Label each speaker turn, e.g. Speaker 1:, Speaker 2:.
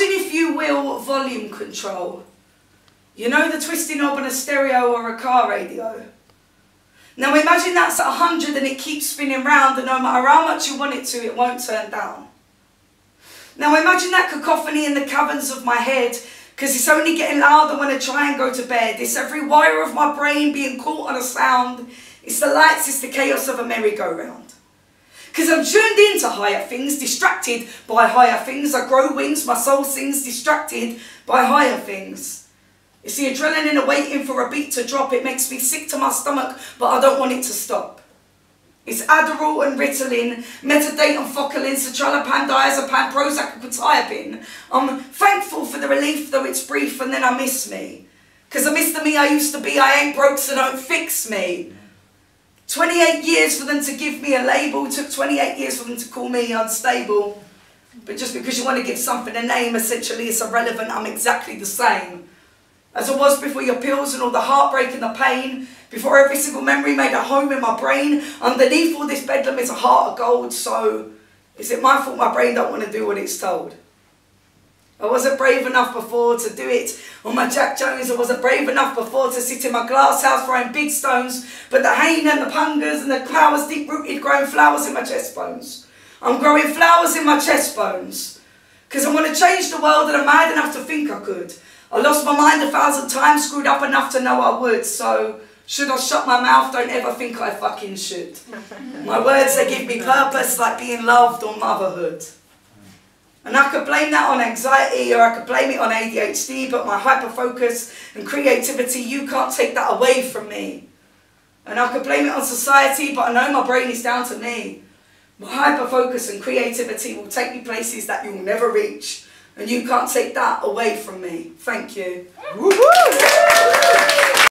Speaker 1: imagine, if you will, volume control. You know the twisting knob on a stereo or a car radio? Now imagine that's at 100 and it keeps spinning round and no matter how much you want it to, it won't turn down. Now imagine that cacophony in the caverns of my head because it's only getting louder when I try and go to bed. It's every wire of my brain being caught on a sound. It's the lights, it's the chaos of a merry-go-round. Because I'm tuned into higher things, distracted by higher things. I grow wings, my soul sings, distracted by higher things. It's the adrenaline waiting for a beat to drop. It makes me sick to my stomach, but I don't want it to stop. It's Adderall and Ritalin, Metadate and Focalin, Citalopram, Diazepam, Prozac and Quetiapine. I'm thankful for the relief, though it's brief, and then I miss me. Because I miss the me I used to be. I ain't broke, so don't fix me. 28 years for them to give me a label. It took 28 years for them to call me unstable. But just because you want to give something a name, essentially it's irrelevant. I'm exactly the same as I was before your pills and all the heartbreak and the pain, before every single memory made a home in my brain. Underneath all this bedlam is a heart of gold, so is it my fault my brain don't want to do what it's told? I wasn't brave enough before to do it on my Jack Jones. I wasn't brave enough before to sit in my glass house throwing big stones. But the haying and the pungas and the clouds deep rooted growing flowers in my chest bones. I'm growing flowers in my chest bones. Because I want to change the world and I'm mad enough to think I could. I lost my mind a thousand times, screwed up enough to know I would, so should I shut my mouth? Don't ever think I fucking should. My words, they give me purpose like being loved or motherhood. And I could blame that on anxiety or I could blame it on ADHD, but my hyperfocus and creativity, you can't take that away from me. And I could blame it on society, but I know my brain is down to me. My hyperfocus and creativity will take me places that you'll never reach. And you can't take that away from me. Thank you.